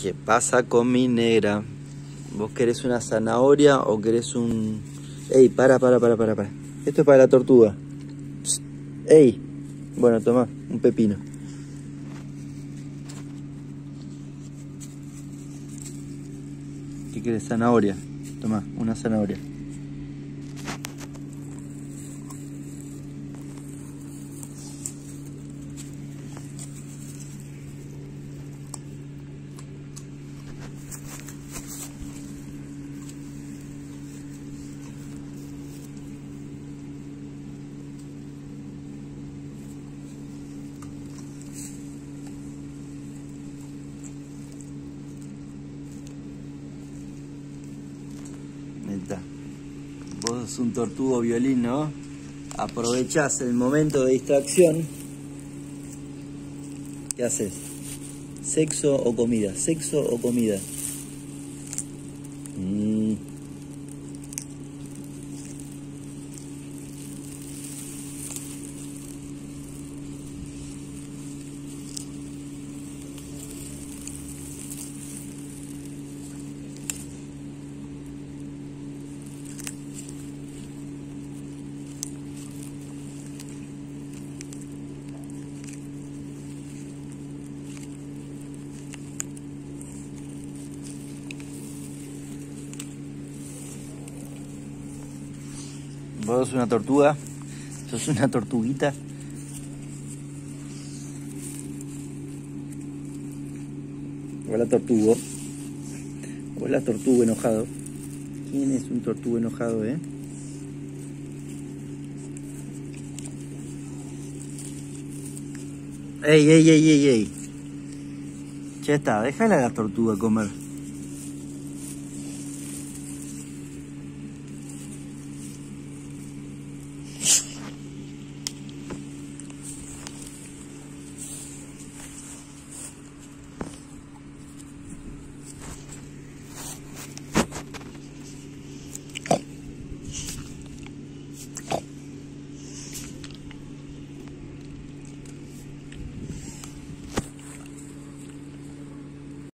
¿Qué pasa con mi negra? ¿Vos querés una zanahoria o querés un...? Ey, para, para, para, para, para. Esto es para la tortuga. Psst. Ey. Bueno, toma, un pepino. ¿Qué querés? Zanahoria. Toma, una zanahoria. Vos sos un tortugo violín, ¿no? Aprovechás el momento de distracción. ¿Qué haces? ¿Sexo o comida? ¿Sexo o comida? Mm. Vos sos una tortuga. Sos una tortuguita. Hola tortugo. Hola tortugo enojado. ¿Quién es un tortugo enojado, eh? Ey, ey, ey, ey, ey. Ya está, déjala a la tortuga comer.